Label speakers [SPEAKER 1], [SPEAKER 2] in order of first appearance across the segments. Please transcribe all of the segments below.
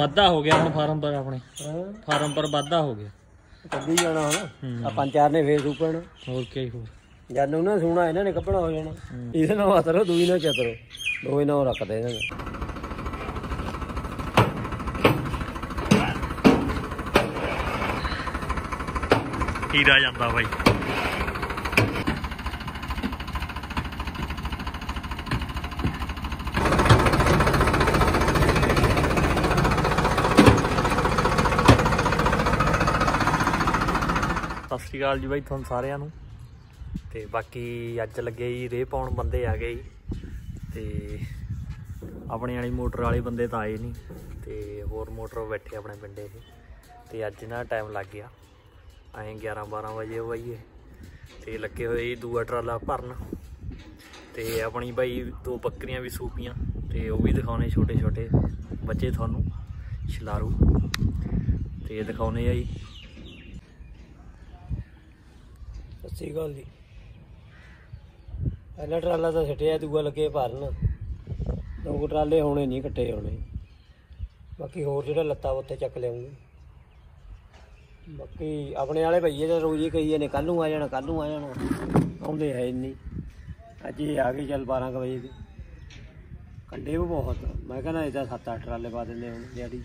[SPEAKER 1] ਵਾਧਾ ਹੋ ਗਿਆ ਹੁਣ ਫਾਰਮ ਪਰ ਆਪਣੇ। ਫਾਰਮ ਪਰ ਵਾਧਾ ਹੋ ਗਿਆ।
[SPEAKER 2] ਕੱਢੀ ਜਾਣਾ ਹੁਣ। ਆ ਪੰਜ ਚਾਰ ਨੇ ਫੇਰ ਸੁੱਕਣ
[SPEAKER 1] ਹੋਰ ਕੀ ਹੋਰ।
[SPEAKER 2] ਜਦ ਨੂੰ ਨਾ ਸੋਣਾ ਇਹਨਾਂ ਨੇ ਕੱਪੜਾ ਹੋ ਜਾਣਾ। ਇਹਦੇ ਨਾਲ ਅਤਰੋ ਦੂਈ ਨਾਲ ਚਤਰੋ ਦੋਵੇਂ ਨਾਲ ਰੱਖਦੇ ਇਹਨਾਂ ਨੇ।
[SPEAKER 1] ਹੀਰਾ ਜਾਂਦਾ ਬਾਈ। ਸ਼੍ਰੀ ਅਕਾਲ ਜੀ ਬਾਈ ਤੁਹਾਨੂੰ ਸਾਰਿਆਂ ਨੂੰ। ਤੇ ਬਾਕੀ ਅੱਜ ਲੱਗੇ ਜੀ ਰੇਹ ਪਾਉਣ ਬੰਦੇ ਆ ਗਏ ਜੀ। ਤੇ ਆਪਣੇ ਵਾਲੀ ਮੋਟਰ ਵਾਲੇ ਬੰਦੇ ਤਾਂ ਆਏ ਨਹੀਂ। ਤੇ ਹੋਰ ਮੋਟਰ ਬੈਠੇ ਆਪਣੇ ਪਿੰਡੇ ਇਹ ਤੇ ਅੱਜ ਨਾ ਟਾਈਮ ਲੱਗ ਗਿਆ। ਐਂ 11 12 ਵਜੇ ਵਈਏ ਤੇ ਲੱਗੇ ਹੋਏ ਜੀ ਦੂਆ ਟਰਾਲਾ ਭਰਨ। ਤੇ ਆਪਣੀ ਬਾਈ ਦੋ ਬੱਕਰੀਆਂ ਵੀ ਸੂਪੀਆਂ। ਤੇ ਉਹ ਵੀ ਦਿਖਾਉਣੇ ਛੋਟੇ ਛੋਟੇ ਬੱਚੇ ਤੁਹਾਨੂੰ। ਛਲਾਰੂ। ਤੇ ਦਿਖਾਉਣੇ ਆ ਜੀ।
[SPEAKER 2] ਸੱਚੀ ਗੱਲ ਜੀ। ਪਹਿਲਾ ਟਰਾਲਾ ਤਾਂ ਛੱਟਿਆ ਦੂਆ ਲੱਗੇ ਭਰਨ। ਦੋ ਕੁ ਟਰਾਲੇ ਹੋਣੇ ਨਹੀਂ ਕੱਟੇ ਹੋਣੇ। ਬਾਕੀ ਹੋਰ ਜਿਹੜਾ ਲੱਤਾ ਉੱਤੇ ਚੱਕ ਲਿਆਉਂਗੇ। ਬਾਕੀ ਆਪਣੇ ਵਾਲੇ ਭਈਏ ਤਾਂ ਰੋਜ਼ ਹੀ ਕਹੀਏ ਨੇ ਕੱਲ ਨੂੰ ਆ ਜਾਣਾ ਕੱਲ ਨੂੰ ਆ ਜਾਣਾ। ਆਉਂਦੇ ਹੈ ਨਹੀਂ। ਅੱਜ ਇਹ ਆ ਗਏ ਚੱਲ 12 ਕੁ ਵਜੇ ਦੇ। ਕੰਡੇ ਵੀ ਬਹੁਤ। ਮੈਂ ਕਹਿੰਦਾ ਇਹਦਾ 7-8 ਟਰਾਲੇ ਪਾ ਦਿੰਦੇ ਹੁਣ, ਦਿਹਾੜੀ।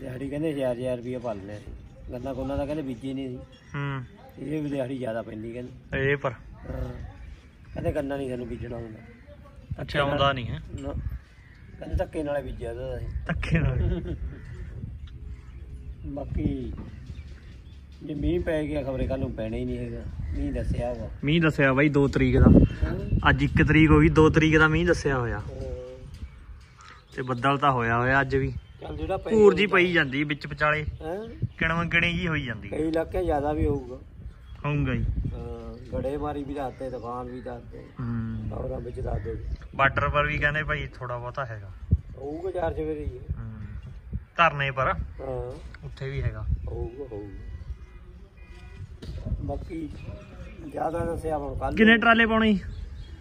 [SPEAKER 2] ਦਿਹਾੜੀ ਕਹਿੰਦੇ 1000 ਰੁਪਏ ਪਾ ਲੈਣੇ ਅਸੀਂ ਗੰਨਾ ਕੋਨਾ ਦਾ ਕਹਿੰਦੇ ਬੀਜੀ ਨਹੀਂ ਸੀ
[SPEAKER 1] ਹੂੰ।
[SPEAKER 2] ਇਹ ਵੀ ਦਿਹਾੜੀ ਜ਼ਿਆਦਾ ਪੈਂਦੀ ਕਹਿੰਦੇ।
[SPEAKER 1] ਇਹ ਪਰ।
[SPEAKER 2] ਹਾਂ। ਕਹਿੰਦੇ ਗੰਨਾ ਨਹੀਂ ਸਾਨੂੰ ਬੀਜਣਾ ਹੁੰਦਾ।
[SPEAKER 1] ਅੱਛਾ ਆਉਂਦਾ ਨਹੀਂ ਹੈ।
[SPEAKER 2] ਨਾ। ਕਹਿੰਦੇ ਧੱਕੇ ਨਾਲੇ ਬੀਜਿਆ ਉਹਦਾ ਅਸੀਂ।
[SPEAKER 1] ਧੱਕੇ ਨਾਲ।
[SPEAKER 2] ਬਾਕੀ ਜੇ ਮੀਂਹ ਪੈ ਗਿਆ ਖਬਰੇ ਕੱਲ ਨੂੰ ਪੈਣਾ ਹੀ ਨਹੀਂ ਹੈਗਾ। ਮੀਂਹ ਦੱਸਿਆ ਵਾ।
[SPEAKER 1] ਮੀਂਹ ਦੱਸਿਆ ਬਾਈ 2 ਤਰੀਕ ਦਾ। ਅੱਜ 1 ਤਰੀਕ ਹੋ ਗਈ 2 ਤਰੀਕ ਦਾ ਮੀਂਹ ਦੱਸਿਆ ਹੋਇਆ। ਤੇ ਬੱਦਲ ਤਾਂ ਹੋਇਆ ਹੋਇਆ ਅੱਜ ਵੀ।
[SPEAKER 2] ਚੱਲ ਜਿਹੜਾ
[SPEAKER 1] ਜੀ ਪਈ ਜਾਂਦੀ ਵਿੱਚ ਵਿਚਾਲੇ।
[SPEAKER 2] ਹੈ?
[SPEAKER 1] ਕਿਣਵ ਕਿਣੀ ਜੀ ਹੋਈ ਜਾਂਦੀ।
[SPEAKER 2] ਕਈ ਇਲਾਕੇ ਜ਼ਿਆਦਾ ਵੀ ਹੋਊਗਾ।
[SPEAKER 1] ਹੋਊਗਾ ਜੀ।
[SPEAKER 2] ਗੜੇ ਮਾਰੀ ਵੀ ਦੱਸਦੇ ਦੁਕਾਨ ਵੀ ਦੱਸਦੇ।
[SPEAKER 1] ਹੂੰ।
[SPEAKER 2] ਔਰਾਂ ਵਿੱਚ ਦੱਸਦੇ
[SPEAKER 1] ਬਾਰਡਰ ਪਰ ਵੀ ਕਹਿੰਦੇ ਭਾਈ ਥੋੜਾ ਬਹੁਤਾ ਹੈਗਾ।
[SPEAKER 2] ਹੋਊਗਾ ਚਾਰ ਚਵੇਰੇ ਹੀ ਹੈ।
[SPEAKER 1] ਧਰਨੇ ਪਰ।
[SPEAKER 2] ਹਾਂ।
[SPEAKER 1] ਉੱਥੇ ਵੀ ਹੈਗਾ।
[SPEAKER 2] ਹੋਊਗਾ ਹੋਊਗਾ। ਬਾਕੀ ਜ਼ਿਆਦਾ ਦੱਸਿਆ ਹੁਣ ਕੱਲ
[SPEAKER 1] ਕਿੰਨੇ ਟਰਾਲੇ ਪਾਉਣੇ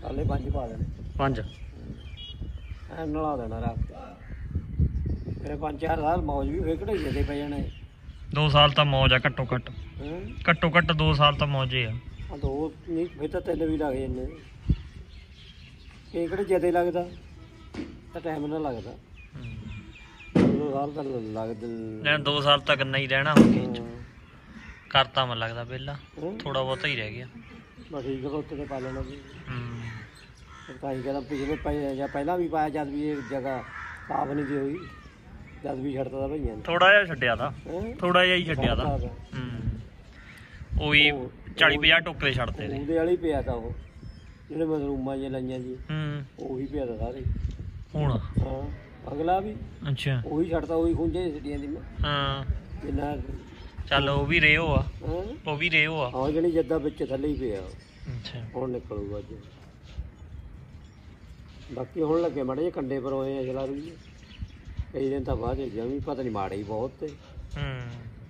[SPEAKER 2] ਕੱਲੇ ਪੰਜ ਪਾ ਦੇਣੇ।
[SPEAKER 1] ਪੰਜ।
[SPEAKER 2] ਐ ਨਲਾ ਦੇਣਾ ਕੇ ਫਿਰ ਸਾਲ ਮੌਜ ਵੀ ਫੇਰ ਕਢਾਈਏ ਤੇ ਪੈ ਜਾਣੇ।
[SPEAKER 1] 2 ਸਾਲ ਤਾਂ ਮੌਜ ਆ ਘੱਟੋ ਘੱਟ।
[SPEAKER 2] ਹਾਂ?
[SPEAKER 1] ਘੱਟੋ ਘੱਟ 2 ਸਾਲ ਤਾਂ ਮੌਜੇ ਆ।
[SPEAKER 2] ਆ ਦੋ ਨਹੀਂ ਫਿਰ ਤਾਂ ਤਿੰਨ ਵੀ ਲੱਗ ਜਾਂਦੇ। ਇਹ ਕਿਹੜੇ ਜਦੇ ਲੱਗਦਾ? ਤਾਂ ਟਾਈਮ ਨਾਲ ਲੱਗਦਾ। ਦੋ ਸਾਲ ਤਾਂ ਲੱਗਦੇ
[SPEAKER 1] ਲੈ। 2 ਸਾਲ ਤੱਕ ਨਹੀਂ ਰਹਿਣਾ ਕਰਤਾ ਮਨ ਲੱਗਦਾ ਪਹਿਲਾਂ
[SPEAKER 2] ਹਾਂ?
[SPEAKER 1] ਥੋੜਾ ਬਹੁਤਾ ਹੀ ਰਹਿ ਗਿਆ।
[SPEAKER 2] ਬਸ ਠੀਕ ਹੈ ਉੱਤੇ ਤੇ ਪਾ ਲੈਣਾ ਜੀ।
[SPEAKER 1] ਹੂੰ।
[SPEAKER 2] ਫਿਰ ਤਾਂ ਹੀ ਕਹਿੰਦਾ ਪਿਛਲੇ ਪਏ ਜਾਂ ਪਹਿਲਾਂ ਵੀ ਪਾਇਆ ਜਦ ਵੀ ਇਹ ਜਗ੍ਹਾ ਸਾਫ਼ ਨਹੀਂ ਦੀ ਹੋਈ। ਜਦ ਵੀ ਛੱਡਦਾ ਤਾਂ ਭਈਆਂ ਨੇ
[SPEAKER 1] ਥੋੜਾ ਜਿਹਾ ਛੱਡਿਆ ਤਾਂ।
[SPEAKER 2] ਹੈਂ?
[SPEAKER 1] ਥੋੜਾ ਜਿਹਾ ਹੀ ਛੱਡਿਆ ਤਾਂ। ਹੂੰ। ਉਹੀ 40 50 ਟੋਕਰੇ ਛੱਡਦੇ ਨੇ।
[SPEAKER 2] ਉਹਦੇ ਵਾਲੀ ਪਿਆ ਤਾਂ ਉਹ। ਜਿਹੜੇ ਮਸ਼ਰੂਮਾਂ ਜਿਹੀਆਂ ਲਾਈਆਂ ਜੀ
[SPEAKER 1] ਹੂੰ।
[SPEAKER 2] ਉਹੀ ਪਿਆ ਤਾਂ ਸਾਰੇ।
[SPEAKER 1] ਹੁਣ?
[SPEAKER 2] ਹਾਂ ਅਗਲਾ ਵੀ।
[SPEAKER 1] ਅੱਛਾ।
[SPEAKER 2] ਉਹੀ ਛੱਡਦਾ ਉਹੀ ਖੁੰਝੇ ਸਿੱਟੀਆਂ ਦੀ ਮੈਂ।
[SPEAKER 1] ਹਾਂ।
[SPEAKER 2] ਜਿੰਨਾ
[SPEAKER 1] ਚੱਲ ਉਹ ਵੀ ਰੇਓ ਆ।
[SPEAKER 2] ਹਾਂ?
[SPEAKER 1] ਉਹ ਵੀ ਰੇਓ ਆ।
[SPEAKER 2] ਹਾਂ ਜਿਹੜੀ ਜੱਦਾ ਵਿੱਚ ਥੱਲੇ ਹੀ ਪਿਆ।
[SPEAKER 1] ਅੱਛਾ।
[SPEAKER 2] ਹੁਣ ਨਿਕਲੂਗਾ ਅੱਜ ਬਾਕੀ ਹੁਣ ਲੱਗੇ ਮਾੜੇ ਕੰਡੇ ਪਰ ਹੋਏ ਆ ਜਲਾਰੂ ਜੀ ਕਈ ਦਿਨ ਤਾਂ ਬਾਅਦ ਜਮੀ ਪਤਾ ਨਹੀਂ ਮਾੜੇ ਹੀ ਬਹੁਤ ਤੇ।
[SPEAKER 1] ਹੂੰ।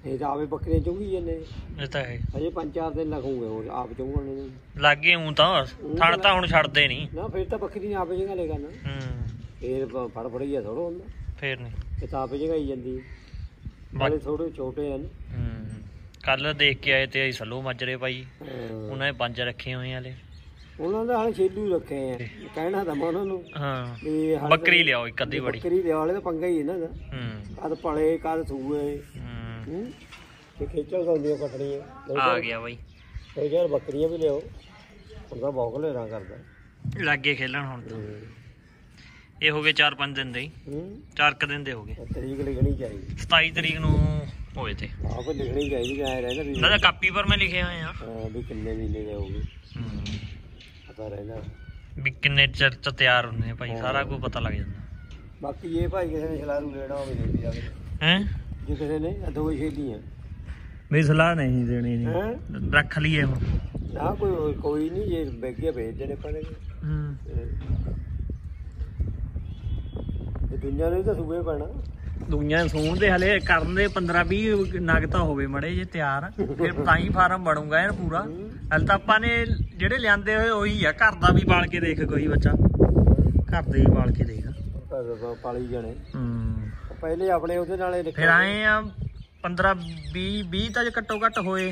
[SPEAKER 2] ਇਹ ਤਾਂ ਆਵੇ ਬੱਕਰੀਆਂ ਚੁੰਗੀ ਜਾਂਦੇ।
[SPEAKER 1] ਇਹ ਤਾਂ ਹੈ।
[SPEAKER 2] ਅਜੇ ਪੰਜ ਚਾਰ ਦਿਨ ਲੱਗੂਗੇ ਹੋਰ ਆਪ ਚੁੰਗਣ ਨੂੰ।
[SPEAKER 1] ਲੱਗੇ ਹੂੰ ਤਾਂ ਥਣ ਤਾਂ ਹੁਣ ਛੱਡਦੇ ਨਹੀਂ
[SPEAKER 2] ਨਾ ਫਿਰ ਤਾਂ ਬੱਕਰੀ ਨੇ ਆਪੇ ਜਗ੍ਹਾ ਲੈ ਨਾ
[SPEAKER 1] ਹੂੰ।
[SPEAKER 2] ਫੇਰ ਬ- ਫੜ ਫੜਈਆ ਥੋੜਾ ਹੁੰਦਾ।
[SPEAKER 1] ਫੇਰ ਨਹੀਂ
[SPEAKER 2] ਇਹ ਤਾਂ ਆਪੇ ਜਗ੍ਹਾ ਹੀ ਜਾਂਦੀ ਵਾਲੇ ਥੋੜੇ ਛੋਟੇ ਹਨ।
[SPEAKER 1] ਹੂੰ। ਕੱਲ ਦੇਖ ਕੇ ਆਏ ਤੇ ਅਸੀਂ ਸੱਲੂ ਮੱਜਰੇ ਭਾਈ
[SPEAKER 2] ਹਾਂ।
[SPEAKER 1] ਉਹਨਾਂ ਨੇ ਪੰਜ ਰੱਖੇ ਹੋਏ ਆਲੇ
[SPEAKER 2] ਉਹਨਾਂ ਦਾ ਹਾਲੇ ਛੇਲੂ ਰੱਖੇ ਆ। ਕਹਿਣਾ ਤਾਂ ਮੈਂ ਉਹਨਾਂ ਨੂੰ।
[SPEAKER 1] ਹਾਂ। ਬੱਕਰੀ ਲਿਆਓ ਇੱਕ ਅੱਧੀ ਬੜੀ
[SPEAKER 2] ਬੱਕਰੀ ਦੇ ਵਾਲੇ ਪੰਗਾ ਹੀ ਇਹਨਾਂ ਦਾ।
[SPEAKER 1] ਹੂੰ।
[SPEAKER 2] ਕਦ ਪਲੇ ਕਦ ਸੂਏ।
[SPEAKER 1] ਹੂੰ।
[SPEAKER 2] ਤੇ ਖੇਚਲ ਹੁੰਦੀਆਂ ਕੱਟਣੀਆਂ
[SPEAKER 1] ਆ ਗਿਆ ਬਾਈ।
[SPEAKER 2] ਤੇ ਯਾਰ ਬੱਕਰੀਆਂ ਵੀ ਲਿਓ ਉਹਦਾ ਬਹੁਤ ਲੈਣਾ ਕਰਦਾ।
[SPEAKER 1] ਲੱਗੇ ਖੇਲਣ ਹੁਣ ਤਾਂ। ਇਹ ਹੋ ਗਏ 4-5 ਦਿਨ ਦੇ ਹੀ।
[SPEAKER 2] ਹੂੰ।
[SPEAKER 1] 4 ਕ ਦਿਨ ਦੇ ਹੋ ਗਏ।
[SPEAKER 2] ਤਰੀਕ ਲਿਖਣੀ ਚਾਹੀਦੀ।
[SPEAKER 1] 27 ਤਰੀਕ ਨੂੰ ਹੋਏ ਤੇ।
[SPEAKER 2] ਆਪ ਲਿਖਣੀ ਚਾਹੀਦੀ ਕਿ ਐ ਰਹਿੰਦਾ
[SPEAKER 1] ਦਾ ਕਾਪੀ ਪਰ ਮੈਂ ਲਿਖੇ ਹੋਏ ਆ
[SPEAKER 2] ਹਾਂ, ਵੀ ਕਿੰਨੇ ਮਹੀਨੇ ਦੇ ਹੋਊਗੇ
[SPEAKER 1] ਹੂੰ।
[SPEAKER 2] ਪਤਾ ਰਹਿੰਦਾ
[SPEAKER 1] ਵੀ ਕਿੰਨੇ ਚਿਰ ਚ ਤਿਆਰ ਹੁੰਦੇ ਆ ਭਾਈ ਸਾਰਾ ਕੁਝ ਪਤਾ ਲੱਗ ਜਾਂਦਾ।
[SPEAKER 2] ਬਾਕੀ ਇਹ ਭਾਈ ਕਿਸੇ ਨੇ ਛਲਾਰੂ ਲੈਣਾ ਹੋਵੇ ਲੈ ਵੀ ਜਾਵੇ।
[SPEAKER 1] ਹੈ?
[SPEAKER 2] ਜੇ ਕਿਸੇ ਨੇ ਆਹ ਦੋ ਛੇਲੀਆਂ
[SPEAKER 1] ਮੇਰੀ ਸਲਾਹ ਨਹੀਂ ਦੇਣੀ
[SPEAKER 2] ਹੈਂ?
[SPEAKER 1] ਰੱਖ ਲਈਏ ਹੁਣ।
[SPEAKER 2] ਨਾ ਕੋਈ ਕੋਈ ਨਹੀਂ ਜੇ ਬੈਗੇ ਭੇਜ ਦੇਣੇ ਪੜੇ
[SPEAKER 1] ਹੂੰ।
[SPEAKER 2] ਤੇ ਦੁਨੀਆ ਨੂੰ ਤਾਂ ਸੂਏ ਪੈਣਾ।
[SPEAKER 1] ਦੁਨੀਆ ਸੂਣ ਦੇ ਹਲੇ ਕਰਨ ਦੇ 15 20 ਨਗ ਤਾਂ ਹੋਵੇ ਮੜੇ ਜੇ ਤਿਆਰ। ਫਿਰ ਤਾਂ ਹੀ ਫਾਰਮ ਬਣੂਗਾ ਇਹ ਪੂਰਾ। ਹਲ ਤਾਂ ਆਪਾਂ ਨੇ ਜਿਹੜੇ ਲਿਆਂਦੇ ਹੋਏ ਉਹੀ ਆ ਘਰ ਦਾ ਵੀ ਪਾਲ ਕੇ ਦੇਖ ਕੋਈ ਬੱਚਾ। ਘਰ ਦੇ ਵੀ ਪਾਲ ਕੇ ਦੇਖ।
[SPEAKER 2] ਪਾਲੀ ਜਾਣੇ।
[SPEAKER 1] ਹੂੰ।
[SPEAKER 2] ਪਹਿਲੇ ਆਪਣੇ ਉਹਦੇ ਨਾਲੇ ਨਿਕਲ
[SPEAKER 1] ਫਿਰ ਆਏ ਆ 15 20 20 ਤਾਂ ਘੱਟੋ ਘੱਟ ਹੋਏ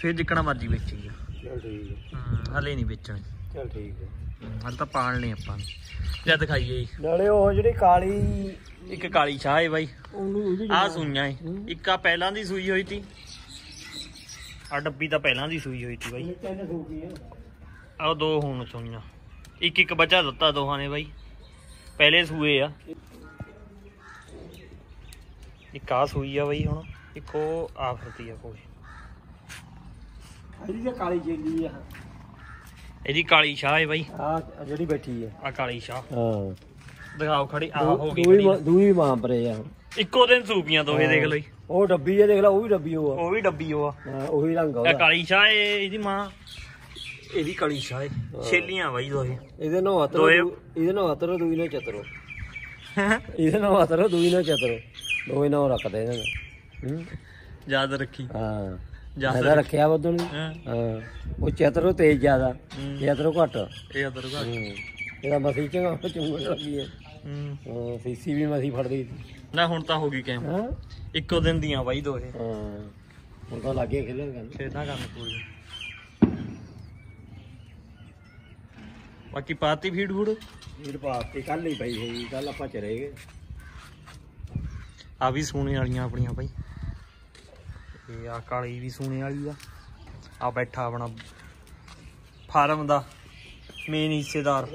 [SPEAKER 1] ਫਿਰ ਜਿੱਕਣਾ ਮਰਜ਼ੀ ਵੇਚੀ ਆ।
[SPEAKER 2] ਚਲ ਠੀਕ ਹੈ
[SPEAKER 1] ਹਮ, ਹਲੇ ਨਹੀਂ ਵੇਚਣੇ।
[SPEAKER 2] ਚਲ ਠੀਕ ਹੈ
[SPEAKER 1] ਹਲੇ ਤਾਂ ਪਾਲਣੇ ਆਪਾਂ ਨੇ। ਜਦ ਦਿਖਾਈਏ ਜੀ।
[SPEAKER 2] ਨਾਲੇ ਉਹ ਜਿਹੜੀ ਕਾਲੀ
[SPEAKER 1] ਇੱਕ ਕਾਲੀ ਸ਼ਾਹ ਹੈ ਬਾਈ। ਆ ਸੂਈਆਂ ਇੱਕ ਆ ਪਹਿਲਾਂ ਦੀ ਸੂਈ ਹੋਈ ਤੀ। ਆ ਡੱਬੀ ਤਾਂ ਪਹਿਲਾਂ ਦੀ ਸੂਈ ਹੋਈ ਤੀ ਬਾਈ।
[SPEAKER 2] ਤਿੰਨ ਸੂਕੀ ਹੈ
[SPEAKER 1] ਆ। ਦੋ ਹੁਣ ਸੂਈਆਂ। ਇੱਕ ਇੱਕ ਬੱਚਾ ਦਿੱਤਾ ਦੋਹਾਂ ਨੇ ਬਾਈ। ਪਹਿਲੇ ਸੂਏ ਆ। ਇੱਕ ਆ ਸੂਈ ਆ ਬਾਈ ਹੁਣ। ਇੱਕ ਉਹ ਆ ਫਿਰਦੀ ਆ ਕੋਈ
[SPEAKER 2] ਇਹਦੀ ਤਾਂ ਕਾਲੀ ਚੇਲੀ ਆ।
[SPEAKER 1] ਇਹਦੀ ਕਾਲੀ ਸ਼ਾਹ ਹੈ ਬਾਈ।
[SPEAKER 2] ਆ ਜਿਹੜੀ ਬੈਠੀ ਹੈ
[SPEAKER 1] ਆ ਕਾਲੀ ਸ਼ਾਹ।
[SPEAKER 2] ਹਾਂ।
[SPEAKER 1] ਦਿਖਾਓ ਖੜੀ ਆ ਹੋ ਗਈ
[SPEAKER 2] ਦੂਈ ਦੂਈ ਮਾਂ ਪਰੇ ਆ।
[SPEAKER 1] ਇੱਕੋ ਦਿਨ ਸੂਪੀਆਂ ਦੋਹੇ ਦੇਖ ਲਈ।
[SPEAKER 2] ਉਹ ਡੱਬੀ ਹੈ ਦੇਖ ਲੈ ਉਹ ਵੀ ਡੱਬੀ ਉਹ ਆ।
[SPEAKER 1] ਉਹ ਵੀ ਡੱਬੀ ਉਹ ਆ।
[SPEAKER 2] ਹਾਂ, ਉਹੀ ਰੰਗ ਆ
[SPEAKER 1] ਇਹ
[SPEAKER 2] ਉਹਦਾ।
[SPEAKER 1] ਕਾਲੀ ਸ਼ਾਹ ਏ ਇਹਦੀ ਮਾਂ। ਇਹਦੀ ਕਾਲੀ ਸ਼ਾਹ ਏ। ਛੇਲੀਆਂ ਬਾਈ ਦੋਹੇ
[SPEAKER 2] ਇਹਦੇ ਨਾਲ ਹਤਰੋ
[SPEAKER 1] ਦੋਏ-
[SPEAKER 2] ਇਹਦੇ ਨਾਲ ਹਤਰੋ ਦੂਈ ਨਾਲ ਚਤਰੋ। ਇਹਦੇ ਨਾਲ ਹਤਰੋ ਦੂਈ ਨਾਲ ਚਤਰੋ। ਦੋਵੇਂ ਨਾਲ ਰੱਖਦੇ ਇਹਨਾਂ ਨੇ। ਹੂੰ?
[SPEAKER 1] ਯਾਦ ਰੱਖੀ।
[SPEAKER 2] ਹਾਂ।
[SPEAKER 1] ਯਾਦ
[SPEAKER 2] ਜ਼ਿਆਦਾ ਰੱਖਿਆ ਬਦੋਂ
[SPEAKER 1] ਹਾਂ।
[SPEAKER 2] ਹਾਂ। ਉਹ ਚਤਰੋ ਤੇਜ਼ ਜ਼ਿਆਦਾ।
[SPEAKER 1] ਹੂੰ।
[SPEAKER 2] ਚਤਰੋ ਘੱਟ।
[SPEAKER 1] ਇਹ ਅਦਰ
[SPEAKER 2] ਹੂੰ। ਇਹਦਾ ਮਸੀ ਚੰਗਾ ਚੁੰਗਣ ਲੱਗੀ ਹੈ
[SPEAKER 1] ਹੂੰ।
[SPEAKER 2] ਹਾਂ ਸੀਸੀ ਵੀ ਮਸੀ ਫੜਦੀ ਸੀ।
[SPEAKER 1] ਨਾ ਹੁਣ ਤਾਂ ਹੋ ਗਈ ਕੈਮ
[SPEAKER 2] ਹਾਂ?
[SPEAKER 1] ਇੱਕੋ ਦਿਨ ਦੀਆਂ ਬਾਈ ਦੋਹੇ
[SPEAKER 2] ਹਾਂ ਹੁਣ ਤਾਂ ਲੱਗੇ ਖੇਲਣ ਗੱਲ।
[SPEAKER 1] ਖੇਡਣਾ ਕੰਮ ਕੋਈ। ਬਾਕੀ ਪਾਤੀ ਫੀਡ ਫੂਡ?
[SPEAKER 2] ਇਹ ਪਾਤੀ ਕੱਲ ਹੀ ਪਈ ਹੋਈ ਕੱਲ ਆਪਾਂ ਚਲੇ ਗਏ।
[SPEAKER 1] ਆ ਵੀ ਸੂਣੇ ਵਾਲੀਆਂ ਆਪਣੀਆਂ ਬਾਈ। ਇਹ ਆ ਕਾਲੀ ਵੀ ਸੂਣੇ ਵਾਲੀ ਆ। ਆ ਬੈਠਾ ਆਪਣਾ ਫਾਰਮ ਦਾ ਮੇਨ ਹਿੱਸੇਦਾਰ।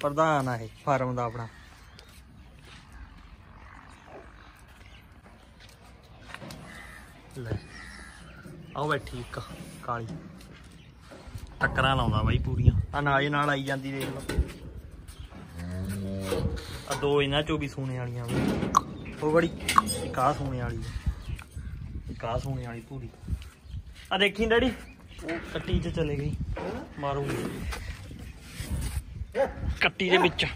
[SPEAKER 1] ਪ੍ਰਧਾਨ ਆ ਇਹ ਫਾਰਮ ਦਾ ਆਪਣਾ। ਲੈ। ਆਓ ਬੈਠੀ ਇੱਕ, ਕਾਲੀ। ਟੱਕਰਾਂ ਲਾਉਂਦਾ ਬਾਈ ਪੂਰੀਆਂ। ਆ ਨਾਲੇ ਨਾਲ ਆਈ ਜਾਂਦੀ ਦੇਖ ਲਓ। ਆ ਦੋ ਇਹਨਾਂ ਚੋਂ ਵੀ ਸੂਣੇ ਵਾਲੀਆਂ ਵੀ ਉਹ ਬੜੀ, ਇੱਕ ਆਹ ਸੋਨੇ ਵਾਲੀ ਇੱਕ ਆਹ ਸੋਨੇ ਵਾਲੀ ਪੂਰੀ। ਆ ਦੇਖੀ ਡੈਡੀ, ਕੱਟੀ ਚ ਚਲੇ ਗਈ। ਮਾਰੂਗੀ। ਕੱਟੀ ਦੇ ਵਿੱਚ।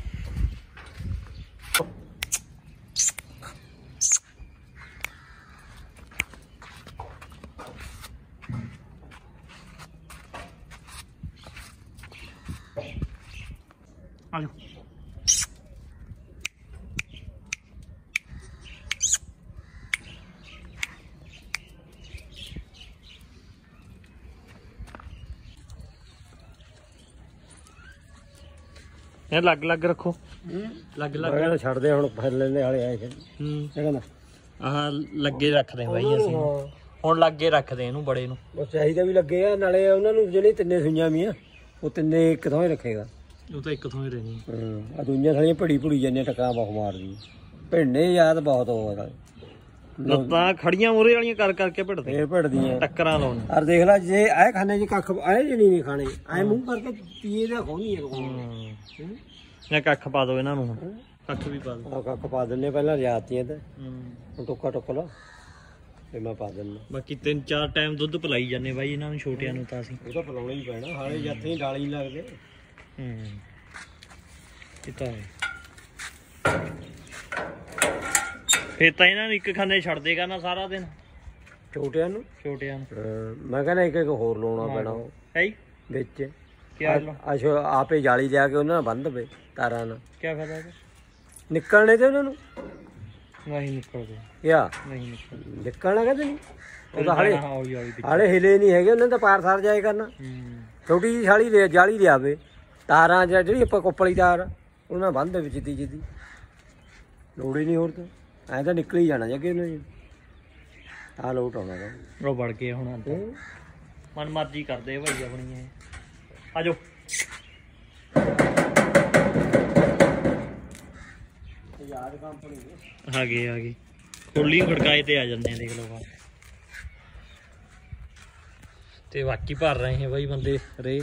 [SPEAKER 1] ਇਹ ਲੱਗ ਲੱਗ ਰੱਖੋ। ਲੱਗ ਲੱਗ
[SPEAKER 2] ਛੱਡਦੇ ਹੁਣ ਫਿਰ ਲੈਣੇ ਵਾਲੇ ਆਏ ਸੀ
[SPEAKER 1] ਹੂੰ।
[SPEAKER 2] ਇਹ ਕਹਿੰਦਾ
[SPEAKER 1] ਆਹ ਲੱਗੇ ਰੱਖਦੇ ਬਾਈ ਅਸੀਂ। ਹੁਣ ਲੱਗੇ ਰੱਖਦੇ ਇਹਨੂੰ ਬੜੇ ਨੂੰ।
[SPEAKER 2] ਉਹ ਚਾਹੀਦਾ ਵੀ ਲੱਗੇ ਆ ਨਾਲੇ ਉਹਨਾਂ ਨੂੰ ਜਿਹੜੇ ਤਿੰਨੇ ਸੁਈਆਂ ਮੀਆਂ ਉਹ ਤਿੰਨੇ ਇੱਕ ਥਾਂ ਹੀ ਰੱਖੇਗਾ।
[SPEAKER 1] ਉਹ ਤਾਂ ਇੱਕ ਥਾਂ ਹੀ ਰਹਿਣੀ
[SPEAKER 2] ਹਾਂ ਆ ਦੁਨੀਆ ਸਾਰੀਆਂ ਭੜੀ ਭੁੜੀ ਜਾਂਦੀਆਂ ਟਕਾ ਬਹੁਤ ਮਾਰਦੀ। ਭਿੰਨੇ ਯਾਦ ਬਹੁਤ ਹੋਗਾ
[SPEAKER 1] ਲੱਤਾਂ ਖੜੀਆਂ ਮੂਰੇ ਵਾਲੀਆਂ ਕਰ ਕਰਕੇ ਭਿੜਦੇ।
[SPEAKER 2] ਫੇਰ ਭੜਦੀਆਂ।
[SPEAKER 1] ਟੱਕਰਾਂ ਲਾਉਣ।
[SPEAKER 2] ਅਰ ਦੇਖ ਲੈ ਜੇ ਐ ਖਾਣੇ ਚ ਕੱਖ ਐ ਜਣੀ ਨਹੀਂ ਖਾਣੇ ਐ ਮੂੰਹ ਕਰਕੇ ਪੀਏ ਦਾ ਖੋਣੀ ਹੈ
[SPEAKER 1] ਹੂੰ। ਜਾਂ ਕੱਖ ਪਾ ਦੋ ਇਹਨਾਂ ਨੂੰ ਹੁਣ। ਕੱਖ ਵੀ ਪਾ ਦੋ।
[SPEAKER 2] ਕੱਖ ਪਾ ਦਿੰਨੇ ਪਹਿਲਾਂ ਰਿਆਤੀਆਂ ਤੇ।
[SPEAKER 1] ਹੂੰ।
[SPEAKER 2] ਹੁਣ ਟੋਕਾ ਟੋਕ ਲਾ ਤੇ ਮੈਂ ਪਾ ਦਿੰਨਾ
[SPEAKER 1] ਬਾਕੀ ਤਿੰਨ ਚਾਰ ਟਾਈਮ ਦੁੱਧ ਪਿਲਾਈ ਜਾਂਦੇ ਬਾਈ ਇਹਨਾਂ ਨੂੰ ਛੋਟਿਆਂ ਨੂੰ ਤਾਂ ਅਸੀਂ।
[SPEAKER 2] ਉਹ ਤਾਂ ਪਲਾਉਣਾ ਹੀ ਪੈਣਾ ਹਾਲੇ ਜੱਥੇ ਹੀ ਡਾਲੀ ਲੱਗਦੇ।
[SPEAKER 1] ਹੂੰ। ਇਹ ਤਾਂ ਹੈ। ਫੇਰ ਤਾਂ ਇਹਨਾਂ ਨੂੰ ਇੱਕ ਖਾਨੇ ਛੱਡ ਦੇਗਾ ਨਾ ਸਾਰਾ ਦਿਨ।
[SPEAKER 2] ਛੋਟਿਆਂ ਨੂੰ?
[SPEAKER 1] ਛੋਟਿਆਂ ਨੂੰ।
[SPEAKER 2] ਹਾਂ, ਮੈਂ ਕਹਿੰਦਾ ਇੱਕ ਇੱਕ ਹੋਰ ਲਾਉਣਾ ਪੈਣਾ ਉਹ।
[SPEAKER 1] ਹੈ
[SPEAKER 2] ਵਿੱਚ।
[SPEAKER 1] ਕੀ ਹਾਲ
[SPEAKER 2] ਅਸ਼ੋ ਆਪੇ ਜਾਲੀ ਲਿਆ ਕੇ ਉਹਨਾਂ ਨਾਲ ਬੰਨ ਦਵੇ ਤਾਰਾਂ ਨਾਲ।
[SPEAKER 1] ਕੀ ਫਾਇਦਾ ਇਹਦਾ?
[SPEAKER 2] ਨਿਕਲਣੇ ਤੇ ਉਹਨਾਂ ਨੂੰ?
[SPEAKER 1] ਨਹੀਂ ਨਿਕਲਦੇ।
[SPEAKER 2] ਯਾ
[SPEAKER 1] ਨਹੀਂ ਨਿਕਲਦੇ।
[SPEAKER 2] ਨਿਕਲਣਾ ਕਦੇ ਨਹੀਂ? ਉਹ ਤਾਂ ਹਾਲੇ
[SPEAKER 1] ਹਾਂ ਹੌਲੀ
[SPEAKER 2] ਨਹੀਂ ਹੈਗੇ ਉਹਨਾਂ ਦਾ ਪਾਰ ਸਾਰ ਜਾਏ ਕਰਨਾ।
[SPEAKER 1] ਹੂੰ।
[SPEAKER 2] ਛੋਟੀ ਜਿਹੀ ਛਾਲੀ ਲਿਆ ਜਾਲੀ ਲਿਆਵੇ ਤਾਰਾਂ ਜਾਂ ਜਿਹੜੀ ਆਪਾਂ ਕੋਪਲੀ ਤਾਰ ਉਹਨਾਂ ਬੰਨ ਦੇ ਵਿੱਚ ਦੀ ਜਿੱਦੀ ਲੋੜ ਹੀ ਨਹੀਂ ਹੋਰ ਤਾਂ। ਐਂ ਤਾਂ ਨਿਕਲ ਹੀ ਜਾਣਾ ਜੱਗੇ ਜੀ। ਆ ਲੋਟ ਆਉਣਾ ਤਾਂ।
[SPEAKER 1] ਉਹ ਵੜ ਗਏ ਹੁਣ ਅੰਦਰ। ਮਨ ਮਰਜ਼ੀ ਕਰਦੇ ਭਾਈ ਆਪਣੀ ਇਹ। ਆਜੋ
[SPEAKER 2] ਯਾਦ ਕੰਪਨੀ
[SPEAKER 1] ਆ ਗਏ ਆ ਗਏ। ਖੋਲੀ ਖੜਕਾਏ ਤੇ ਆ ਜਾਂਦੇ ਆ ਦੇਖ ਲਓ ਤੇ ਬਾਕੀ ਭਰ ਰਹੇ ਹੈ ਬਾਈ ਬੰਦੇ ਰੇ।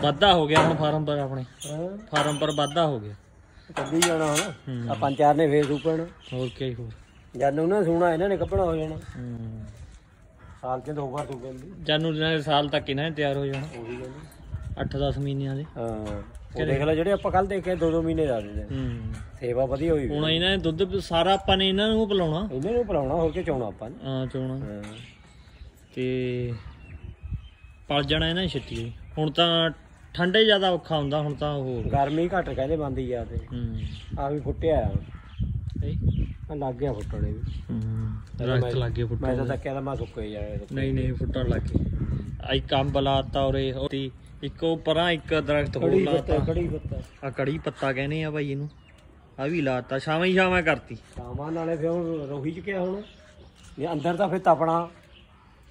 [SPEAKER 1] ਵਾਧਾ ਹੋ ਗਿਆ ਹੁਣ ਫਾਰਮ ਪਰ ਆਪਣੇ। ਫਾਰਮ ਪਰ ਵਾਧਾ ਹੋ ਗਿਆ।
[SPEAKER 2] ਕੱਢੀ ਜਾਣਾ ਹੁਣ
[SPEAKER 1] ਹੂੰ।
[SPEAKER 2] ਆ ਪੰਜ ਚਾਰ ਨੇ ਫੇਰ ਸੁਪਣ
[SPEAKER 1] ਹੋਰ ਕੀ ਹੋਰ?
[SPEAKER 2] ਜਦ ਉਹਨਾਂ ਸੋਣਾ ਇਹਨਾਂ ਨੇ ਕੱਢਣਾ ਹੋ ਜਾਣਾ।
[SPEAKER 1] ਹੂੰ।
[SPEAKER 2] ਸਾਲ ਚ ਦੋ ਵਾਰ ਤੂੰ ਕਹਿੰਦੀ
[SPEAKER 1] ਜਾਨੂੰ ਦੇ ਸਾਲ ਤੱਕ ਇਹਨਾਂ ਨੇ ਤਿਆਰ ਹੋ ਜਾਣਾ।
[SPEAKER 2] ਉਹੀ ਕਹਿੰਦੀ
[SPEAKER 1] 8-10 ਮਹੀਨਿਆਂ ਦੇ।
[SPEAKER 2] ਹਾਂ ਉਹ ਦੇਖ ਲੈ ਜਿਹੜੇ ਆਪਾਂ ਕੱਲ ਦੇਖੇ ਦੋ ਦੋ ਮਹੀਨੇ ਦਾ। ਦਿੰਦੇ
[SPEAKER 1] ਹੂੰ।
[SPEAKER 2] ਸੇਵਾ ਵਧੀਆ ਹੋਈ
[SPEAKER 1] ਹੁਣ ਇਹਨਾਂ ਨੇ ਦੁੱਧ ਸਾਰਾ ਆਪਾਂ ਨੇ ਇਹਨਾਂ ਨੂੰ ਪਿਲਾਉਣਾ।
[SPEAKER 2] ਇਹਨਾਂ ਨੂੰ ਪਿਲਾਉਣਾ ਹੋਰ ਕੇ ਚਾਉਣਾ ਆਪਾਂ ਨੇ।
[SPEAKER 1] ਆ ਚੋਣਾ।
[SPEAKER 2] ਹਾਂ।
[SPEAKER 1] ਤੇ ਪਲ ਜਾਣਾ ਇਹਨਾਂ ਨੇ ਛੇਤੀ। ਹੀ। ਹੁਣ ਤਾਂ ਠੰਡੇ ਜ਼ਿਆਦਾ ਔਖਾ ਹੁੰਦਾ ਹੁਣ ਤਾਂ ਉਹ
[SPEAKER 2] ਗਰਮੀ ਘੱਟ ਕਹਿੰਦੇ ਬੰਦੀ ਆ ਤੇ।
[SPEAKER 1] ਹੂੰ।
[SPEAKER 2] ਆ ਵੀ ਫੁੱਟਿਆ ਆ।
[SPEAKER 1] ਇਹ
[SPEAKER 2] ਆ ਲੱਗ ਗਿਆ ਫੁੱਟਣੇ ਵੀ।
[SPEAKER 1] ਹੂੰ। ਦਰਖਤ ਲੱਗੇ
[SPEAKER 2] ਮੈਂ
[SPEAKER 1] ਫੁੱਟਣ
[SPEAKER 2] ਤਾਂ ਤਾਂ ਮੈਂ ਸੁੱਕੇ ਜਾਏ
[SPEAKER 1] ਨਹੀਂ ਨਹੀਂ ਫੁੱਟਣ ਲੱਗੇ ਆਈ ਕੰਬ ਲਾਤਾ ਉਰੇ ਉਹਦੀ ਇੱਕ ਉਹ ਪਰਾਂ ਇੱਕ ਦਰਖਤ ਹੋਰ
[SPEAKER 2] ਕੜੀ
[SPEAKER 1] ਲਾਤਾ।
[SPEAKER 2] ਪੱਤਾ ਕੜੀ ਪੱਤਾ।
[SPEAKER 1] ਆ ਕੜੀ ਪੱਤਾ ਕਹਿੰਦੇ ਆ ਭਾਈ ਇਹਨੂੰ। ਆ ਵੀ ਲਾਤਾ ਛਾਵਾਂ ਹੀ ਛਾਵਾਂ ਕਰਤੀ।
[SPEAKER 2] ਸਾਮਾਨ ਨਾਲੇ ਫਿਰ ਹੁਣ ਰੋਹੀ ਚ ਕਿਆ ਹੁਣ। ਇਹ ਅੰਦਰ ਤਾਂ ਫਿਰ ਤਪਣਾ।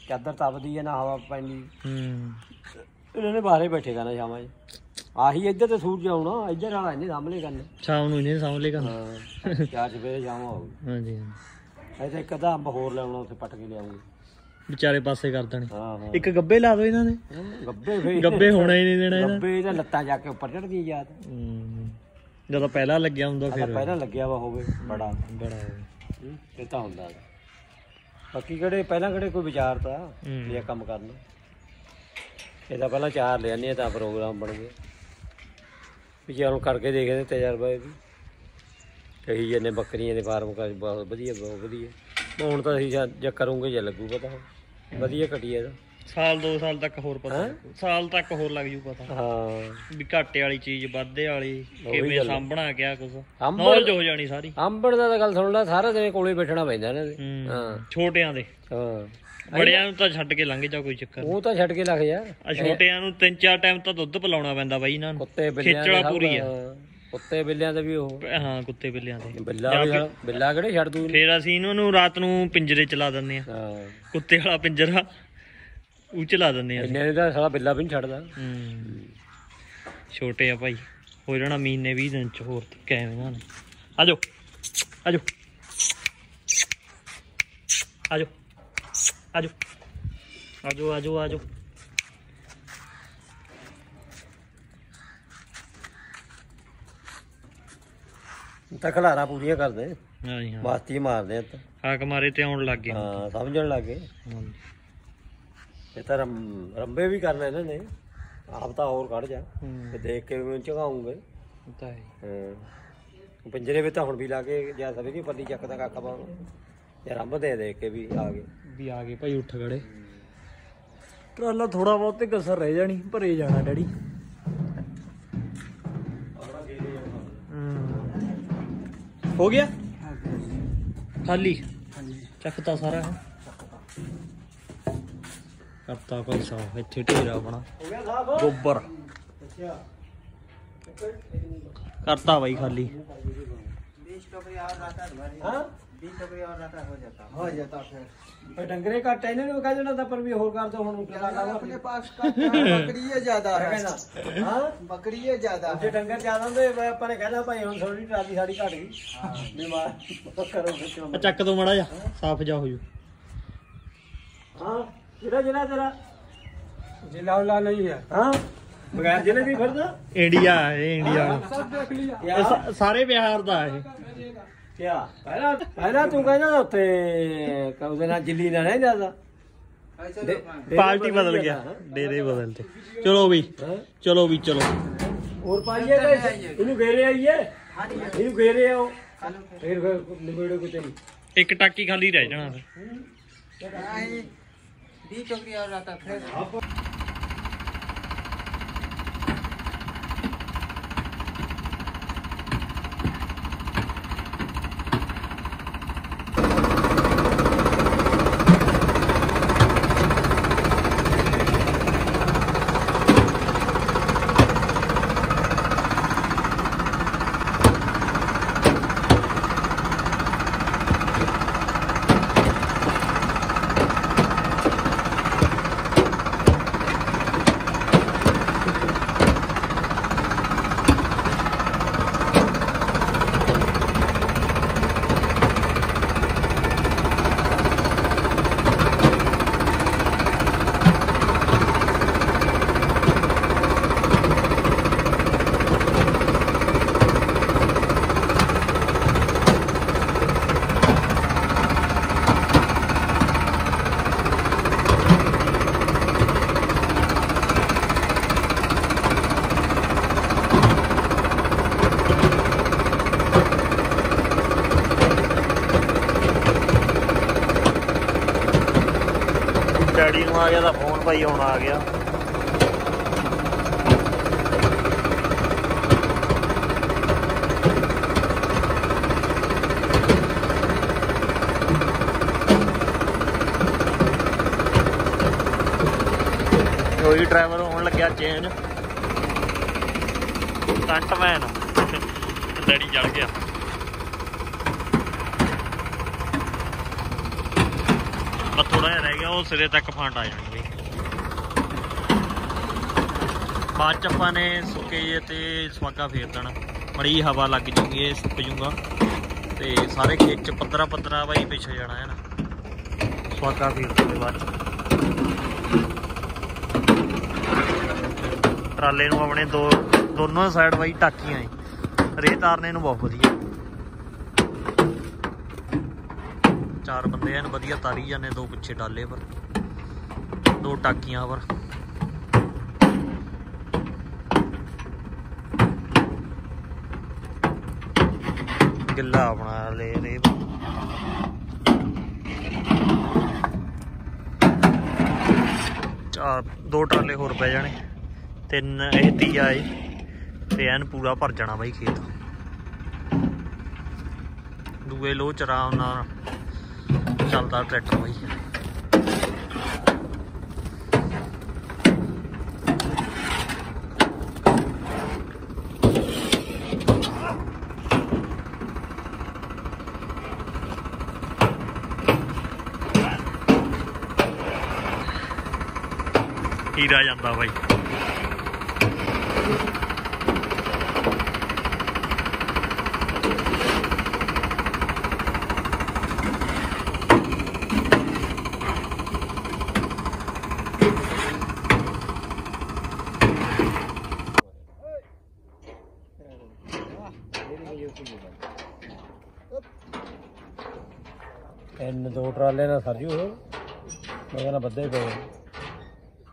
[SPEAKER 2] ਚਾਦਰ ਤਪਦੀ ਹੈ ਨਾ ਹਵਾ ਪੈਂਦੀ।
[SPEAKER 1] ਹੂੰ।
[SPEAKER 2] ਇਹਨਾਂ ਨੇ ਬਾਹਰੇ ਬੈਠੇ ਕਰਨਾ ਸ਼ਾਮਾਂ 'ਚ ਆਹੀ ਇੱਧਰ ਤੇ ਸੂਰਜ ਆਉਣਾ ਇੱਧਰ ਵਾਲਾ ਇਹਨੇ ਸਾਹਮਣੇ ਕਰਨਾ।
[SPEAKER 1] ਸ਼ਾਮ ਨੂੰ ਇਹਨੇ ਸਾਂਭ ਲੇਗਾ
[SPEAKER 2] ਹਾਂ ਚਾਰ ਸਵੇਰੇ ਸ਼ਾਮ ਆਉ
[SPEAKER 1] ਹਾਂਜੀ ਹਾਂਜੀ।
[SPEAKER 2] ਐਸੇ ਇੱਕ ਅੱਧਾ ਅੰਬ ਹੋਰ ਲਿਆਉਣਾ ਉੱਥੇ ਪੱਟ ਕੇ ਲਿਆਉਂਗੇ
[SPEAKER 1] ਵਿਚਾਰੇ ਪਾਸੇ ਕਰ ਦੇਣੇ।
[SPEAKER 2] ਹਾਂ ਹਾਂ।
[SPEAKER 1] ਇੱਕ ਗੱਬੇ ਲਾ ਦੋ ਇਹਨਾਂ ਨੇ
[SPEAKER 2] ਗੱਬੇ ਫੇ
[SPEAKER 1] ਗੱਬੇ ਹੋਣਾ ਹੀ ਨਹੀਂ ਦੇਣਾ ਇਹਨਾਂ
[SPEAKER 2] ਗੱਬੇ ਤਾਂ ਲੱਤਾਂ ਜਾ ਕੇ ਉੱਪਰ ਚੜਦੀ ਯਾਦ
[SPEAKER 1] ਹੂੰ। ਜਦੋਂ ਪਹਿਲਾਂ ਲੱਗਿਆ ਹੁੰਦਾ
[SPEAKER 2] ਫਿਰ
[SPEAKER 1] ਫਿਰ।
[SPEAKER 2] ਪਹਿਲਾਂ ਲੱਗਿਆ ਵਾ ਹੋਵੇ ਬੜਾ।
[SPEAKER 1] ਬੜਾ। ਹੈ।
[SPEAKER 2] ਹੂੰ, ਇਹ ਤਾਂ ਹੁੰਦਾ। ਬਾਕੀ ਕਿਹੜੇ ਪਹਿਲਾਂ ਕਿਹੜੇ ਕੋਈ ਵਿਚਾਰ ਤਾਂ
[SPEAKER 1] ਹੂੰ।
[SPEAKER 2] ਇਹ ਕੰਮ ਕਰਨਾ ਇਹਦਾ ਪਹਿਲਾਂ ਚਾਰ ਲਿਆਨੇ ਤਾਂ ਪ੍ਰੋਗਰਾਮ ਬਣ ਗਿਆ ਵੀ ਜੇ ਹੁਣ ਕਰਕੇ ਦੇਖਦੇ ਤਜਰਬਾ ਇਹ ਵੀ। ਕਹੀ ਜਾਂਦੇ ਬੱਕਰੀਆਂ ਦੇ ਫਾਰਮ ਕਰ ਬਹੁਤ ਵਧੀਆ ਬਹੁਤ ਵਧੀਆ। ਹੁਣ ਤਾਂ ਅਸੀਂ ਜਾਂ- ਕਰੂੰਗੇ ਜਾਂ ਲੱਗੂ ਪਤਾ। ਵਧੀਆ ਕੱਟੀ ਇਹਦਾ।
[SPEAKER 1] ਸਾਲ ਦੋ ਸਾਲ ਤੱਕ ਹੋਰ ਪਤਾ। ਸਾਲ ਤੱਕ ਹੋਰ ਲੱਗ ਜੂ ਪਤਾ।
[SPEAKER 2] ਹਾਂ।
[SPEAKER 1] ਵੀ ਘਾਟੇ ਵਾਲੀ ਚੀਜ਼ ਵਾਧੇ ਵਾਲੀ ਕਿਵੇਂ ਸਾਂਭਣਾ ਕਿਆ ਕੁਛ। ਨੌਲੇਜ ਹੋ ਜਾਣੀ ਸਾਰੀ।
[SPEAKER 2] ਅੰਬੜ ਦਾ ਤਾਂ ਗੱਲ ਸੁਣ ਲੈ ਸਾਰਾ ਦਿਨ ਕੋਲੇ ਬੈਠਣਾ ਪੈਂਦਾ ਇਹਨਾਂ ਦੇ।
[SPEAKER 1] ਹਾਂ। ਛੋਟਿਆਂ ਦੇ।
[SPEAKER 2] ਹਾਂ।
[SPEAKER 1] ਬੜਿਆਂ ਨੂੰ। ਤਾਂ ਛੱਡ ਕੇ ਲੰਘ ਜਾ ਕੋਈ ਚੱਕਰ
[SPEAKER 2] ਉਹ ਤਾਂ ਛੱਡ ਕੇ ਲੱਗ ਜਾ।
[SPEAKER 1] ਆ ਛੋਟਿਆਂ ਨੂੰ ਤਿੰਨ ਚਾਰ ਟਾਈਮ ਤਾਂ ਦੁੱਧ ਪਿਲਾਉਣਾ ਪੈਂਦਾ ਬਾਈ ਇਹਨਾਂ ਨੂੰ।
[SPEAKER 2] ਕੁੱਤੇ ਬਿੱਲਿਆਂ
[SPEAKER 1] ਖੇਚਲਾ ਪੂਰੀ ਆ।
[SPEAKER 2] ਕੁੱਤੇ ਬਿੱਲਿਆਂ ਦਾ ਵੀ ਉਹ।
[SPEAKER 1] ਹਾਂ ਕੁੱਤੇ ਬਿੱਲਿਆਂ ਦੇ।
[SPEAKER 2] ਬਿੱਲਾ ਬਿੱਲਾ ਕਿਹੜੇ ਛੱਡ ਦੂ?
[SPEAKER 1] ਫੇਰ ਅਸੀਂ ਇਹਨਾਂ ਨੂੰ ਰਾਤ ਨੂੰ ਪਿੰਜਰੇ ਚ ਲਾ ਦਿੰਦੇ ਆ ਕੁੱਤੇ ਵਾਲਾ ਪਿੰਜਰਾ ਉਹ ਚ ਲਾ ਦਿੰਦੇ ਆ
[SPEAKER 2] ਇੰਨੇ ਤਾਂ ਸਾਲਾ ਬਿੱਲਾ ਵੀ ਨਹੀਂ ਛੱਡਦਾ।
[SPEAKER 1] ਹੂੰ। ਛੋਟੇ ਆ ਭਾਈ। ਹੋ ਜਾਣਾ ਮਹੀਨੇ 20 ਦਿਨ ਚ ਹੋਰ ਤੇ ਕੈਮ ਇਹਨਾਂ ਨੇ। ਆਜੋ ਆਜੋ ਆਜੋ ਆਜੋ। ਆਜੋ ਆਜੋ ਆਜੋ।
[SPEAKER 2] ਤਾਂ ਖਲਾਰਾ ਪੂਰੀਆਂ ਕਰਦੇ।
[SPEAKER 1] ਹਾਂਜੀ ਹਾਂ।
[SPEAKER 2] ਮਾਸਤੀ ਮਾਰਦੇ ਆ ਤਾਂ।
[SPEAKER 1] ਹਾਕ ਮਾਰੇ ਤੇ ਆਉਣ ਲੱਗ ਗਏ
[SPEAKER 2] ਹਾਂ ਸਮਝਣ ਲੱਗੇ
[SPEAKER 1] ਹਾਂਜੀ।
[SPEAKER 2] ਇਹ ਤਾਂ ਰੰਬੇ ਵੀ ਕਰਨਾ ਇਹਨਾਂ ਨੇ। ਆਪ ਤਾਂ ਹੋਰ ਕੱਢ ਜਾ। ਤੇ ਦੇਖ ਕੇ ਝਗਾਉਂਗੇ
[SPEAKER 1] ਉਹ ਤਾਂ ਹੈ।
[SPEAKER 2] ਪਿੰਜਰੇ ਵਿੱਚ ਤਾਂ ਹੁਣ ਵੀ ਲਾ ਕੇ ਜਾ ਸਕਦੇ ਕਿ ਪੱਲੀ ਚੱਕਦਾ ਕੱਖ ਪਾਉਣ ਤੇ ਰੰਬ ਦੇ ਦੇਖ ਕੇ ਵੀ ਆ ਗਏ।
[SPEAKER 1] ਵੀ ਆ ਗਏ ਭਾਈ ਉੱਠ ਖੜੇ। ਟਰਾਲਾ ਥੋੜਾ ਬਹੁਤ ਤੇ ਕਸਰ ਰਹਿ ਜਾਣੀ ਭਰੇ ਜਾਣਾ ਡੈਡੀ। ਹੋ। ਗਿਆ? ਖਾਲੀ? ਚੱਕਤਾ ਸਾਰਾ। ਹੈ ਕਰਤਾ ਭਾਈ ਸਾਹਿਬ ਇੱਥੇ ਢੇਰ ਆਪਣਾ। ਗੋਬਰ।
[SPEAKER 2] ਅੱਛਾ
[SPEAKER 1] ਕਰਤਾ ਬਾਈ ਖਾਲੀ।
[SPEAKER 2] ਹਾਂ? 20 ਟੋਕਰੀ ਹੋਰ ਰਹਤਾ ਹੋ ਜਾਤਾ ਹੋ ਜਾਤਾ ਫਿਰ ਡੰਗਰੇ ਘੱਟ ਆ, ਇਹਨਾਂ ਨੂੰ ਕਹਿ ਦੇਣਾ ਤਾਂ ਪਰ ਵੀ ਹੋਰ ਕਰ ਦੋ ਹੁਣ ਕਿਹੜਾ ਲਾਵਾ ਆਪਣੇ
[SPEAKER 3] पास का बकरी है ज्यादा है
[SPEAKER 2] ਕਹਿੰਦਾ ਹਾਂ
[SPEAKER 3] बकरी है ज्यादा
[SPEAKER 2] ਜੇ ਡੰਗਰ ਜ਼ਿਆਦਾ ਹੁੰਦੇ ਮੈਂ ਆਪਾਂ ਨੇ ਕਹਿਣਾ ਭਾਈ ਹੁਣ ਥੋੜੀ ਟਰਾਲੀ ਸਾਡੀ ਘਟ ਗਈ ਬਿਮਾਰ ਕਰੋ ਕਿਉਂ
[SPEAKER 1] ਆ ਚੱਕ ਦੋ ਮੜਾ ਜਾ ਸਾਫ ਜਾ ਹੋ ਜੂ
[SPEAKER 2] ਹਾਂ ਜਿਹੜਾ ਜਿਹੜਾ ਤੇਰਾ ਜ਼ਿਲ੍ਹਾ ਉਲਾ ਨਹੀਂ ਹੈ ਹਾਂ ਬਗੈਰ ਜ਼ਿਲ੍ਹੇ ਦੀ ਫਿਰਦਾ
[SPEAKER 1] ਇੰਡੀਆ ਇਹ ਇੰਡੀਆ
[SPEAKER 3] सब देख लिया
[SPEAKER 1] ਇਹ ਸਾ- ਸਾਰੇ ਬਿਹਾਰ ਦਾ ਇਹ
[SPEAKER 2] ਕਿਆ? ਪਹਿਲਾਂ ਤੂੰ ਕਹਿੰਦਾ ਉੱਥੇ ਕਹਉਦੇ ਨਾਲ ਦਿੱਲੀ ਨਾ ਰਹਿ ਜਾਂਦਾ।
[SPEAKER 1] ਪਾਰਟੀ ਬਦਲ ਗਿਆ। ਡੇਰੇ ਬਦਲਤੇ ਚਲੋ ਵੀ ਚਲੋ ਵੀ ਚਲੋ।
[SPEAKER 2] ਹੋਰ ਪਾਈਏ ਤੇ ਇਹਨੂੰ ਘੇਰੇ ਆਈਏ। ਇਹਨੂੰ ਘੇਰੇ ਆਓ। ਫਿਰ। ਫਿਰ ਨਿਬੇੜੋ ਕਿਤੇ
[SPEAKER 1] ਇੱਕ ਟਾਕੀ ਖਾਲੀ ਰਹਿ ਜਾਣਾ ਫਿਰ।
[SPEAKER 3] ਨਹੀਂ 20 ਚੌਕੀ ਆ ਰਾਤਾ ਫਿਰ।
[SPEAKER 1] ਡੈਡੀ ਨੂੰ ਆ ਗਿਆ ਤਾਂ ਫੋਨ ਭਾਈ ਹੁਣ ਆ ਗਿਆ। ਕੋਈ ਡਰਾਈਵਰ ਹੋਣ ਲੱਗਿਆ ਚੇਂਜ ਕੰਟਮੈਨ ਡੈਡੀ ਚੜ ਗਿਆ। ਥੋੜਾ ਜਿਹਾ ਰਹਿ ਗਿਆ, ਉਹ ਸਿਰੇ ਤੱਕ ਫਾਂਟ ਆ ਜਾਣਗੇ। ਬਾਅਦ ਚ ਆਪਾਂ ਨੇ ਸੁੱਕੇ ਜੇ ਤੇ ਸਵਾਗਾ ਫੇਰ ਦੇਣਾ। ਮੜੀ ਹਵਾ ਲੱਗ ਜੂਗੀ, ਇਹ ਸੁੱਕ ਜੂਗਾ। ਤੇ ਸਾਰੇ ਖੇਤ ਚ ਪੱਧਰਾ ਪੱਧਰਾ ਬਾਈ ਪਿੱਛੇ ਜਾਣਾ ਹੈ ਨਾ। ਸਵਾਗਾ ਫੇਰ ਦੇ ਬਾਅਦ ਚ। ਟਰਾਲੇ ਨੂੰ ਆਪਣੇ ਦੋ, ਦੋਨੋਂ ਸਾਈਡ ਬਾਈ ਟਾਕੀਆਂ ਏ। ਰੇ ਤਾਰਨੇ ਨੂੰ ਬਹੁਤ ਵਧੀਆ। ਚਾਰ ਬੰਦੇ ਐਨ ਵਧੀਆ ਤਾਰੀ ਜਾਂਦੇ, ਦੋ ਪਿੱਛੇ ਟਾਲੇ ਪਰ, ਦੋ ਟਾਕੀਆਂ ਪਰ। ਗਿੱਲਾ ਆਪਣਾ ਲੈ ਰੇ। ਚਾਰ, ਦੋ ਟਾਲੇ ਹੋਰ ਪੈ ਜਾਣੇ। ਤਿੰਨ, ਇਹ ਤੀਆ ਏ, ਤੇ ਐਨ ਪੂਰਾ ਭਰ ਜਾਣਾ ਬਾਈ ਖੇਤ। ਦੂਏ ਲੋ ਚਰਾਮ ਨਾਲ ਚੱਲਦਾ ਟਰੈਕਟਰ ਬਾਈ ਹੀਰਾ ਜਾਂਦਾ ਬਾਈ
[SPEAKER 2] ਤਿੰਨ ਦੋ ਟਰਾਲੇ ਨਾਲ ਸਰਜੂ ਮੈਂ ਕਹਿੰਦਾ ਬੱਦੇ ਪਏ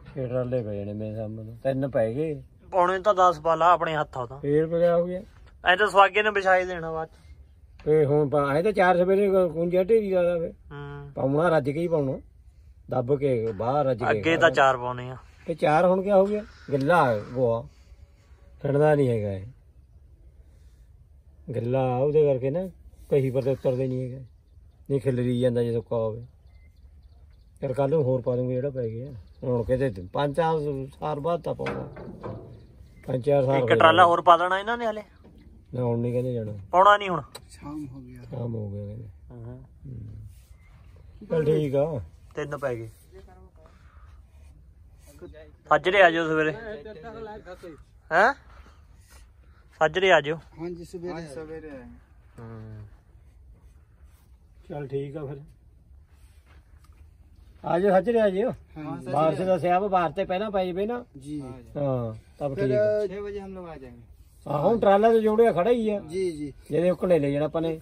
[SPEAKER 2] ਛੇ ਟਰਾਲੇ ਪਏ ਨੇ ਮੇਰੇ ਸਾਹਮਣੇ। ਤਿੰਨ ਪੈ ਗਏ।
[SPEAKER 1] ਪੌਣੇ ਤਾਂ 10 ਪਾਲਾ ਆਪਣੇ ਹੱਥਾਂ ਤਾਂ।
[SPEAKER 2] ਫੇਰ ਪਿਆ ਹੋ ਗਿਆ।
[SPEAKER 1] ਐ ਤਾਂ ਸਵਾਗੇ ਨੇ ਵਿਛਾਈ ਦੇਣਾ ਬਾਅਦ।
[SPEAKER 2] ਫੇ ਹੁਣ ਪਾ ਇਹ ਤਾਂ ਚਾਰ ਸਵੇਰੇ ਕੁੰਜਾ ਢੇਰੀ ਲਾਦਾ ਫੇ
[SPEAKER 1] ਹੂੰ।
[SPEAKER 2] ਪਾਉਣਾ ਰੱਜ ਕੇ ਹੀ ਪਾਉਣਾ। ਦੱਬ ਕੇ ਬਾਹਰ ਰੱਜ ਕੇ
[SPEAKER 1] ਅੱਗੇ ਤਾਂ ਚਾਰ ਪਾਉਣੇ ਆ।
[SPEAKER 2] ਤੇ ਚਾਰ ਹੁਣ ਕਿਆ ਹੋ ਗਿਆ? ਗਿੱਲਾ ਗੋਆ। ਖੜਦਾ ਨਹੀਂ ਹੈਗਾ ਇਹ। ਗਿੱਲਾ ਉਹਦੇ ਕਰਕੇ ਨਾ ਕਹੀ ਪਰ ਤੇ ਉਤਰਦੇ ਨਹੀਂ ਹੈਗਾ। ਨਹੀਂ ਖਿਲਰੀ ਜਾਂਦਾ ਜਦੋਂ ਕਾ ਹੋਵੇ। ਯਾਰ ਕੱਲ ਨੂੰ ਹੋਰ ਪਾ ਦੂੰਗੇ ਜਿਹੜਾ ਪੈ ਗਿਆ। ਹੁਣ ਕਿਤੇ ਪੰਜ ਚਾਰ ਸਾਲ ਬਾਅਦ ਤਾਂ ਪਾਉਣਾ ਪੰਜ ਚਾਰ ਸਾਲ
[SPEAKER 1] ਇੱਕ ਟਰਾਲਾ ਹੋਰ ਪਾ ਦੇਣਾ ਇਹਨਾਂ ਨੇ ਹਲੇ?
[SPEAKER 2] ਨਾ ਹੁਣ ਨਹੀਂ ਕਹਿੰਦੇ ਜਾਣਾ।
[SPEAKER 1] ਪਾਉਣਾ ਨਹੀਂ ਹੁਣ?
[SPEAKER 3] ਸ਼ਾਮ ਹੋ ਗਿਆ
[SPEAKER 2] ਸ਼ਾਮ ਹੋ ਗਿਆ ਕਹਿੰਦੇ। ਹਾਂ
[SPEAKER 1] ਤਿੰਨ ਪੈ ਗਏ। ਸੱਜਰੇ ਆ ਜਾਓ ਸਵੇਰੇ। ਹੈ? ਸੱਜਰੇ ਆ ਜਾਓ।
[SPEAKER 3] ਹਾਂਜੀ ਸਵੇਰੇ ਸਵੇਰੇ ਹਾਂ।
[SPEAKER 2] ਚਲ ਠੀਕ ਆ ਫਿਰ। ਆ ਜਾ ਸੱਜਰੇ ਆ ਜਿਓ ਬਾਰਿਸ਼ ਦਾ ਸਿਆਬ ਬਾਹਰ ਤੇ ਪਹਿਲਾਂ ਪੈ ਜਵੇ ਨਾ।
[SPEAKER 3] ਜੀ
[SPEAKER 2] ਹਾਂ ਤਬ ਠੀਕ ਹੈ
[SPEAKER 3] 6 ਵਜੇ ਹਮ ਲੋਗ ਆ ਜਾएंगे
[SPEAKER 2] ਹਾਂ ਹੁਣ ਟਰਾਲਾ ਤੇ ਜੋੜਿਆ ਖੜਾ ਹੀ ਆ।
[SPEAKER 3] ਜੀ ਜੀ।
[SPEAKER 2] ਜਿਹਦੇ ਉੱਕਲੇ ਲੈ ਜਾਣਾ ਆਪਾਂ ਨੇ।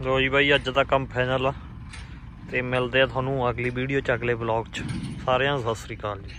[SPEAKER 1] ਲੋ ਜੀ ਬਾਈ, ਅੱਜ ਦਾ ਕੰਮ ਫਾਈਨਲ ਆ। ਤੇ ਮਿਲਦੇ ਆ ਤੁਹਾਨੂੰ ਅਗਲੀ ਵੀਡੀਓ ਚ, ਅਗਲੇ ਵਲੌਗ ਚ। ਸਾਰਿਆਂ ਨੂੰ ਸਤਿ ਸ੍ਰੀ ਅਕਾਲ ਜੀ।